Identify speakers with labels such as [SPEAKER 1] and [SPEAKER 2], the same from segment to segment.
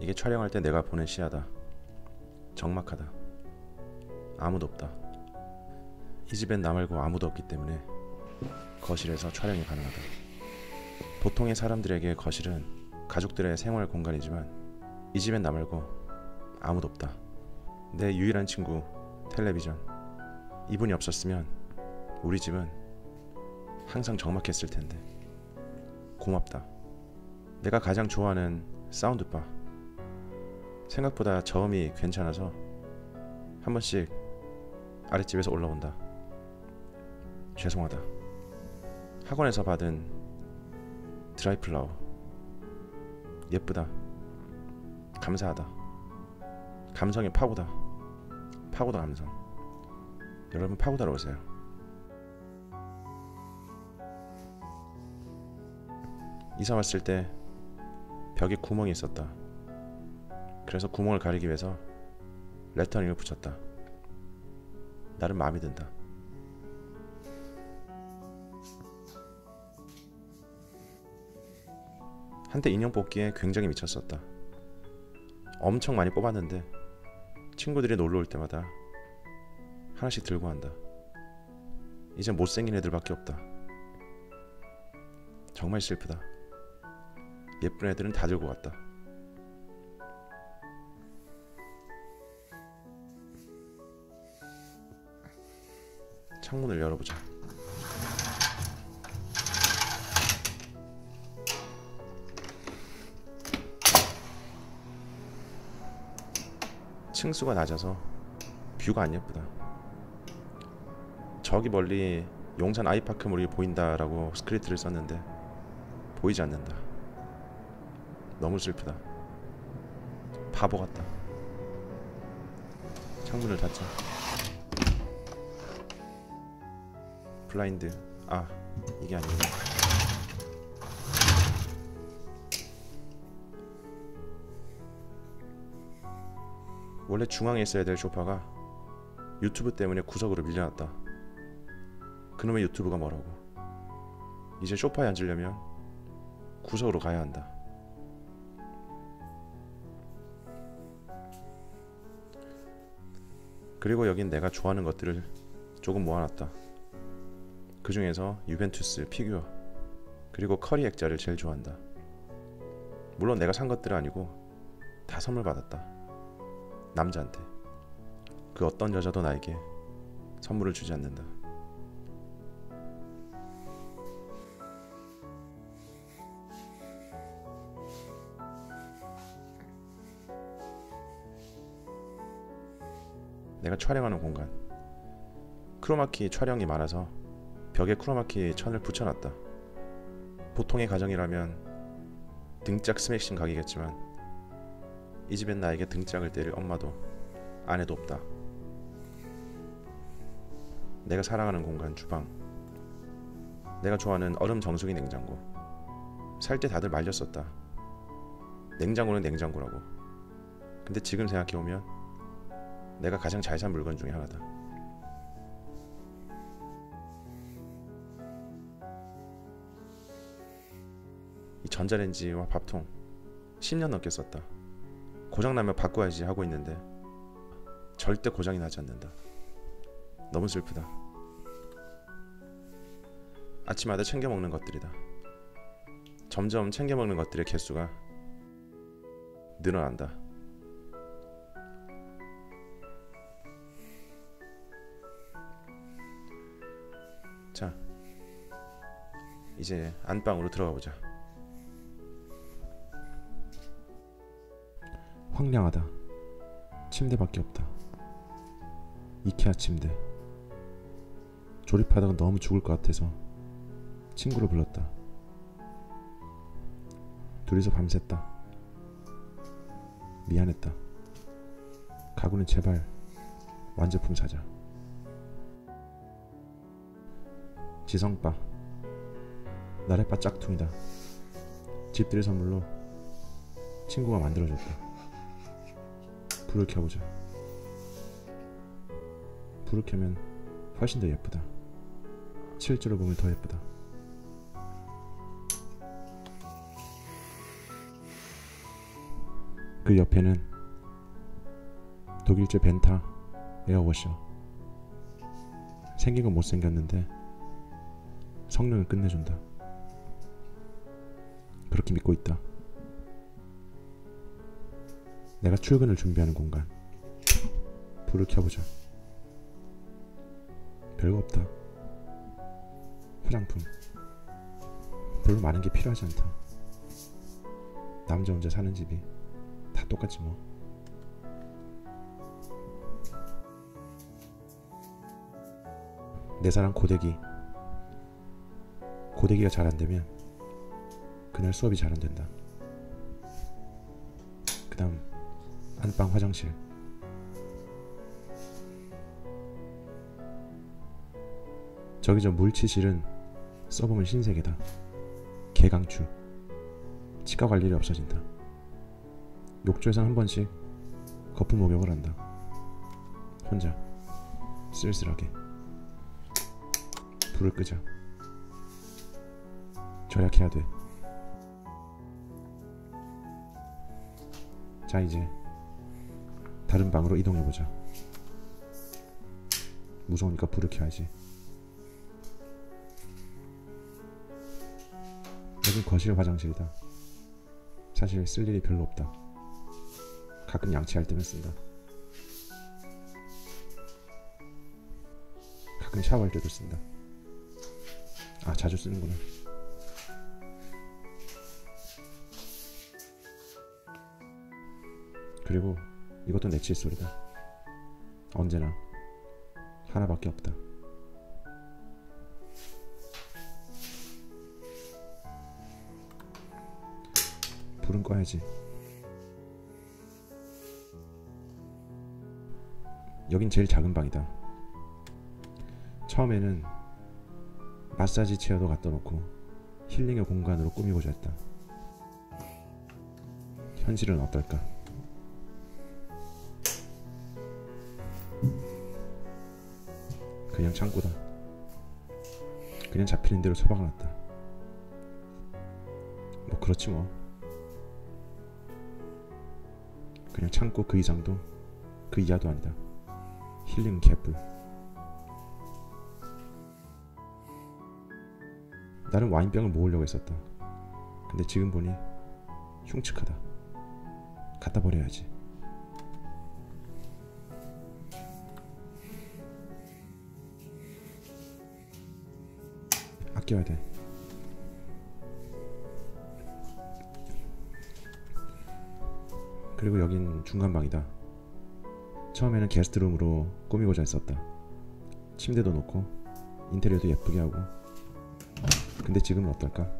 [SPEAKER 1] 이게 촬영할 때 내가 보는 시야다. 적막하다. 아무도 없다. 이 집엔 나 말고 아무도 없기 때문에 거실에서 촬영이 가능하다. 보통의 사람들에게 거실은 가족들의 생활 공간이지만 이 집엔 나 말고 아무도 없다. 내 유일한 친구 텔레비전. 이분이 없었으면 우리 집은 항상 적막했을 텐데. 고맙다. 내가 가장 좋아하는 사운드바. 생각보다 저음이 괜찮아서 한 번씩 아랫집에서 올라온다. 죄송하다. 학원에서 받은 드라이플라워. 예쁘다. 감사하다. 감성의 파고다. 파고다 감성. 여러분 파고다로 오세요. 이사 왔을 때 벽에 구멍이 있었다. 그래서 구멍을 가리기 위해서 레터닝을 붙였다. 나름 마음에 든다. 한때 인형 뽑기에 굉장히 미쳤었다. 엄청 많이 뽑았는데 친구들이 놀러 올 때마다 하나씩 들고 간다. 이제 못생긴 애들밖에 없다. 정말 슬프다. 예쁜 애들은 다 들고 갔다. 창문을 열어보자. 층수가 낮아서 view가 안 예쁘다. 저기 멀리 용산 아이파크몰이 보인다라고 스크립트를 썼는데 보이지 않는다. 너무 슬프다. 바보 같다. 창문을 닫자. 블라인드. 아, 이게 아니네. 원래 중앙에 있어야 될 소파가 유튜브 때문에 구석으로 밀려났다. 그놈의 유튜브가 뭐라고? 이제 소파에 앉으려면 구석으로 가야 한다. 그리고 여긴 내가 좋아하는 것들을 조금 모아놨다. 그 중에서 유벤투스 피규어 그리고 커리 액자를 제일 좋아한다. 물론 내가 산 것들은 아니고 다 선물 받았다. 남자한테. 그 어떤 여자도 나에게 선물을 주지 않는다. 내가 촬영하는 공간. 크로마키 촬영이 많아서 벽에 크로마키 천을 붙여놨다. 보통의 가정이라면 등짝 스매싱 각이겠지만 이 집엔 나에게 등짝을 때릴 엄마도 아내도 없다. 내가 사랑하는 공간 주방. 내가 좋아하는 얼음 정수기 냉장고. 살 때 다들 말렸었다. 냉장고는 냉장고라고. 근데 지금 생각해보면 내가 가장 잘 산 물건 중에 하나다. 이 전자레인지와 밥통 10년 넘게 썼다. 고장 나면 바꿔야지 하고 있는데 절대 고장이 나지 않는다. 너무 슬프다. 아침마다 챙겨 먹는 것들이다. 점점 챙겨 먹는 것들의 개수가 늘어난다. 자, 이제 안방으로 들어가 보자. 황량하다. 침대밖에 없다. 이케아 침대. 조립하다가 너무 죽을 것 같아서 친구를 불렀다. 둘이서 밤샜다. 미안했다. 가구는 제발 완제품 사자. 지성바. 나래바 짝퉁이다. 집들이 선물로 친구가 만들어줬다. 불을 켜보자. 불을 켜면 훨씬 더 예쁘다. 실제로 보면 더 예쁘다. 그 옆에는 독일제 벤타 에어워셔. 생긴 건 못생겼는데 성능은 끝내준다. 그렇게 믿고 있다. 내가 출근을 준비하는 공간. 불을 켜보자. 별거 없다. 화장품. 별로 많은 게 필요하지 않다. 남자 혼자 사는 집이 다 똑같지 뭐. 내 사랑 고데기. 고데기가 잘 안 되면 그날 수업이 잘 안 된다. 그 다음 안방 화장실. 저기 저 물치실은 써보면 신세계다. 개강추. 치과 갈 일이 없어진다. 욕조에선 한 번씩 거품 목욕을 한다. 혼자 쓸쓸하게 불을 끄자. 절약해야 돼. 자 이제 다른 방으로 이동해 보자. 무서우니까 불을 켜야지. 여긴 거실 화장실이다. 사실 쓸 일이 별로 없다. 가끔 양치할 때만 쓴다. 가끔 샤워할 때도 쓴다. 아 자주 쓰는구나. 그리고 이것도 내 칫솔이다. 언제나 하나밖에 없다. 불은 꺼야지. 여긴 제일 작은 방이다. 처음에는 마사지 체어도 갖다 놓고 힐링의 공간으로 꾸미고자 했다. 현실은 어떨까? 그냥 창고다. 그냥 잡히는 대로 처박아놨다. 뭐 그렇지 뭐. 그냥 창고 그 이상도 그 이하도 아니다. 힐링 개뿔. 나는 와인병을 모으려고 했었다. 근데 지금 보니 흉측하다. 갖다 버려야지. 껴야 돼. 그리고 여긴 중간방이다. 처음에는 게스트룸으로 꾸미고자 했었다. 침대도 놓고 인테리어도 예쁘게 하고. 근데 지금은 어떨까?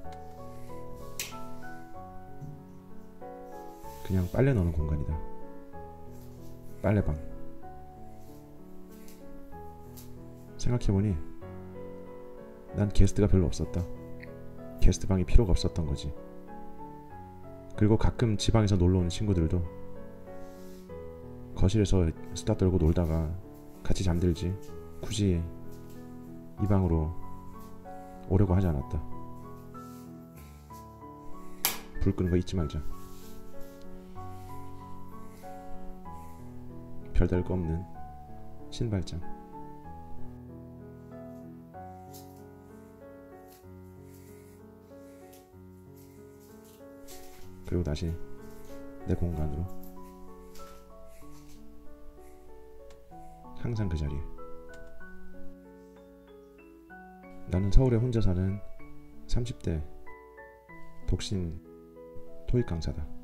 [SPEAKER 1] 그냥 빨래 넣는 공간이다. 빨래방. 생각해보니 난 게스트가 별로 없었다. 게스트방이 필요가 없었던 거지. 그리고 가끔 지방에서 놀러 오는 친구들도 거실에서 수다 떨고 놀다가 같이 잠들지 굳이 이 방으로 오려고 하지 않았다. 불 끄는 거 잊지 말자. 별다를 거 없는 신발장. 그리고 다시 내 공간으로 항상 그 자리에 나는 서울에 혼자 사는 30대 독신 토익 강사다.